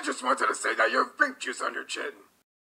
I just wanted to say that you have pink juice on your chin.